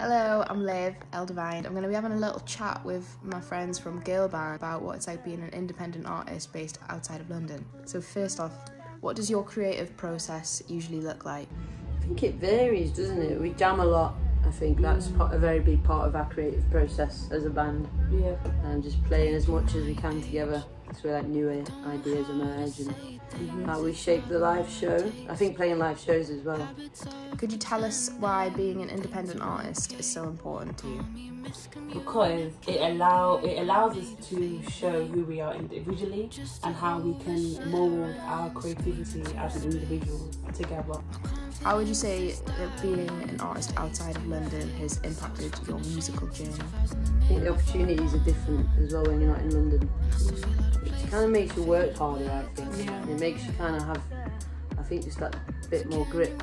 Hello, I'm Liv L Devine. I'm going to be having a little chat with my friends from Girlband about what it's like being an independent artist based outside of London. So, first off, what does your creative process usually look like? I think it varies, doesn't it? We jam a lot. I think that's mm. part, a very big part of our creative process as a band, Yeah. and just playing as much as we can together. That's where like new ideas emerge and mm-hmm. how we shape the live show. I think playing live shows as well. Could you tell us why being an independent artist is so important to you? Because it allow it allows us to show who we are individually and how we can mold our creativity as an individual together. How would you say that being an artist outside of London has impacted your musical journey? I think the opportunities are different as well when you're not in London. It kind of makes you work harder, I think. Yeah. It makes you kind of have, I think, just that bit more grit